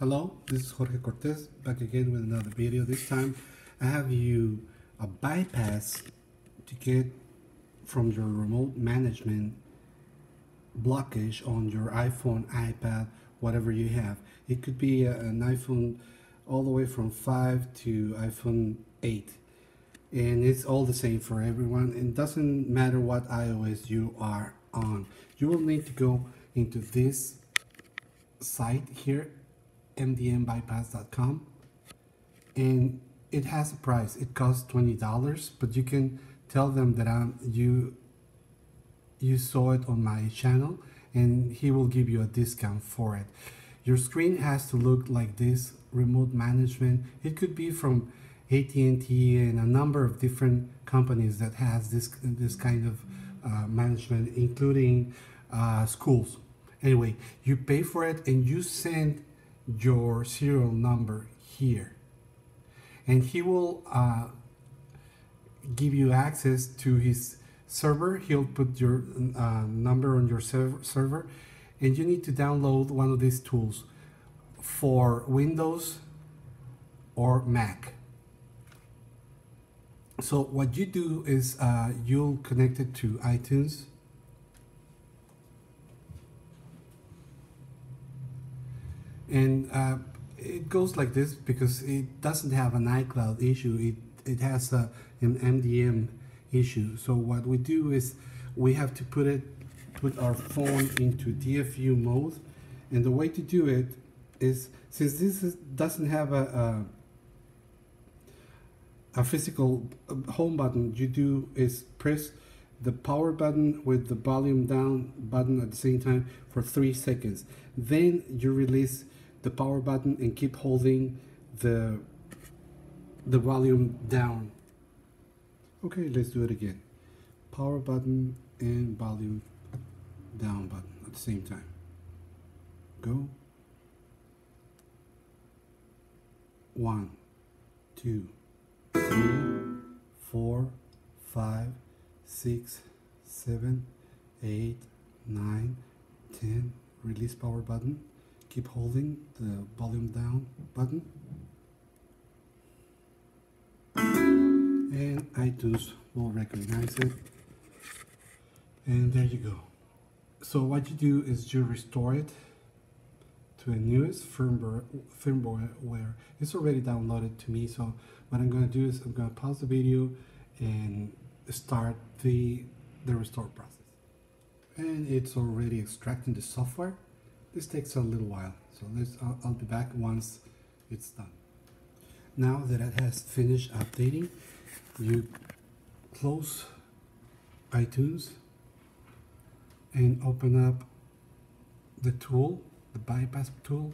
Hello, this is Jorge Cortez back again with another video. This time I have you a bypass to get from your remote management blockage on your iPhone, iPad, whatever you have. It could be an iPhone all the way from 5 to iPhone 8 and it's all the same for everyone. It doesn't matter what iOS you are on. You will need to go into this site here mdmbypass.com and it has a price. It costs $20 but you can tell them that I'm, you you saw it on my channel and he will give you a discount for it. Your screen has to look like this remote management. It could be from AT&T and a number of different companies that has this this kind of uh, management including uh, schools. Anyway you pay for it and you send your serial number here. And he will uh, give you access to his server. He'll put your uh, number on your server. And you need to download one of these tools for Windows or Mac. So what you do is uh, you'll connect it to iTunes and uh, it goes like this because it doesn't have an iCloud issue. It it has a, an MDM issue. So what we do is we have to put it put our phone into DFU mode. And the way to do it is since this is, doesn't have a, a a physical uh, home button you do is press the power button with the volume down button at the same time for three seconds. Then you release the power button and keep holding the the volume down. Okay let's do it again. Power button and volume down button at the same time. Go. One two three four five six seven eight nine ten. Release power button keep holding the volume down button. And iTunes will recognize it. And there you go. So what you do is you restore it to a newest firmware firmware. Where it's already downloaded to me so what I'm going to do is I'm going to pause the video and start the the restore process. And it's already extracting the software this takes a little while, so I'll, I'll be back once it's done. Now that it has finished updating, you close iTunes and open up the tool, the bypass tool.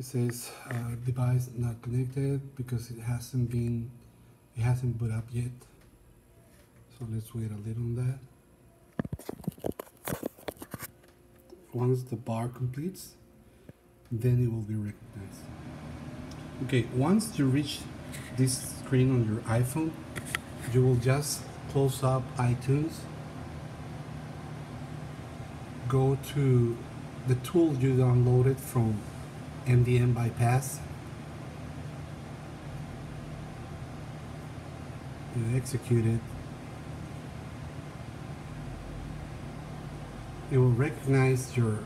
It says uh, device not connected because it hasn't been it hasn't boot up yet. So let's wait a little on that. Once the bar completes then it will be recognized. Okay once you reach this screen on your iPhone you will just close up iTunes. Go to the tool you downloaded from MDM bypass. You execute it. It will recognize your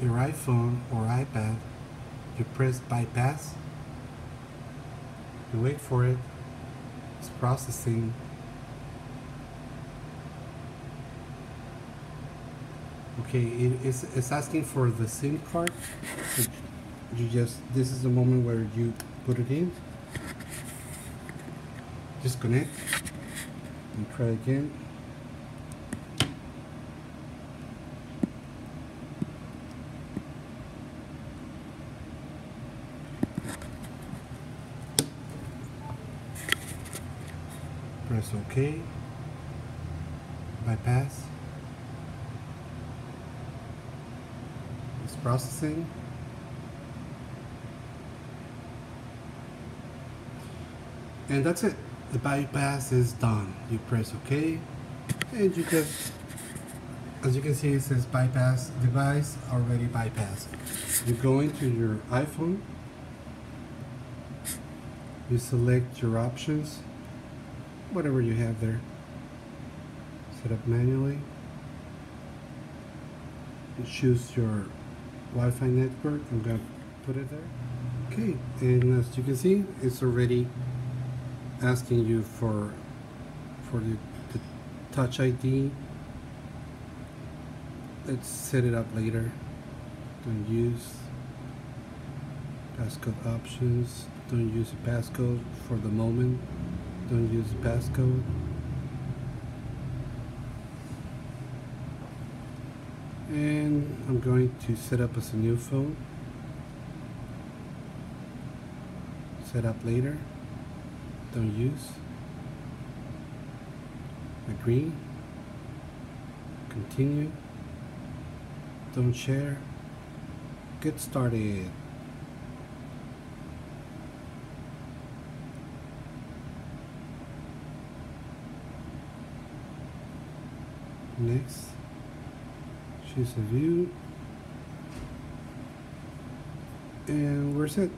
your iPhone or iPad. You press bypass. You wait for it. It's processing. Okay, it is, it's asking for the SIM card. You just, this is the moment where you put it in. Disconnect and try again. Press OK. Bypass. Processing. And that's it. the bypass is done. You press OK, and you just, as you can see, it says bypass device already bypassed. You go into your iPhone, you select your options, whatever you have there. Set up manually. You choose your Wi-Fi network. I'm gonna put it there. Okay, and as you can see, it's already asking you for for the, the touch ID. Let's set it up later. Don't use passcode options. Don't use a passcode for the moment. Don't use a passcode. And I'm going to set up as a new phone. Set up later. Don't use. Agree. Continue. Don't share. Get started. Next, choose a view. And we're set.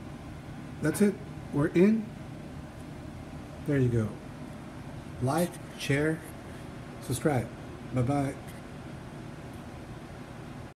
That's it. We're in. There you go. Like, share, subscribe. Bye bye.